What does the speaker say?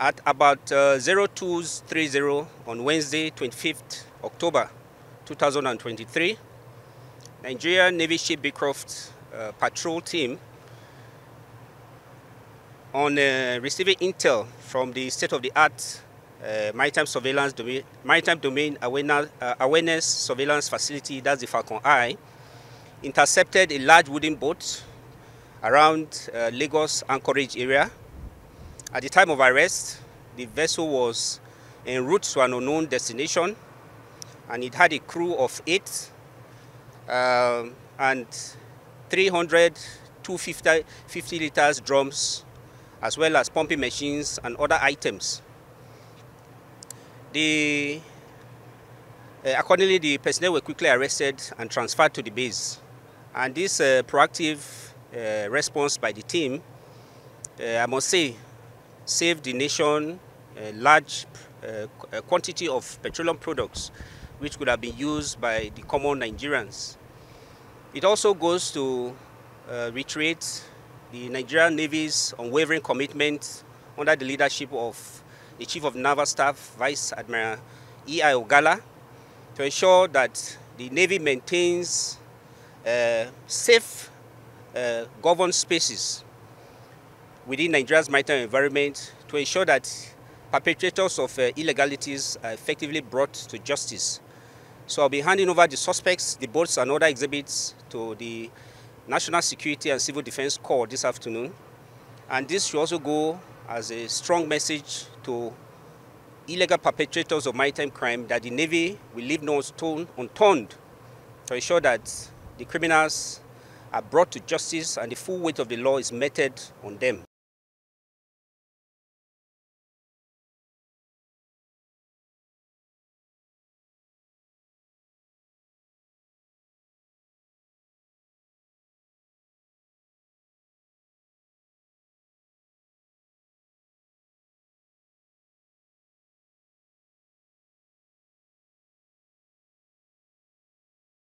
At about uh, 0230 on Wednesday, 25th October 2023, Nigeria Navy ship Beecroft uh, patrol team on uh, receiving intel from the state-of-the-art uh, maritime surveillance domain, maritime domain awareness, uh, awareness surveillance facility, that's the Falcon Eye, intercepted a large wooden boat around uh, Lagos Anchorage area. At the time of arrest, the vessel was en route to an unknown destination and it had a crew of eight um, and 300 250 50 liters drums as well as pumping machines and other items. The, uh, accordingly, the personnel were quickly arrested and transferred to the base. And this uh, proactive uh, response by the team, uh, I must say, saved the nation a large uh, quantity of petroleum products which could have been used by the common Nigerians. It also goes to uh, reiterate the Nigerian Navy's unwavering commitment under the leadership of the Chief of Naval Staff, Vice Admiral E.I. Ogalla, to ensure that the Navy maintains uh, safe uh, governed spaces within Nigeria's maritime environment to ensure that perpetrators of uh, illegalities are effectively brought to justice. So I'll be handing over the suspects, the boats and other exhibits to the National Security and Civil Defense Corps this afternoon. And this should also go as a strong message to illegal perpetrators of maritime crime that the Navy will leave no stone unturned to ensure that the criminals are brought to justice and the full weight of the law is meted on them.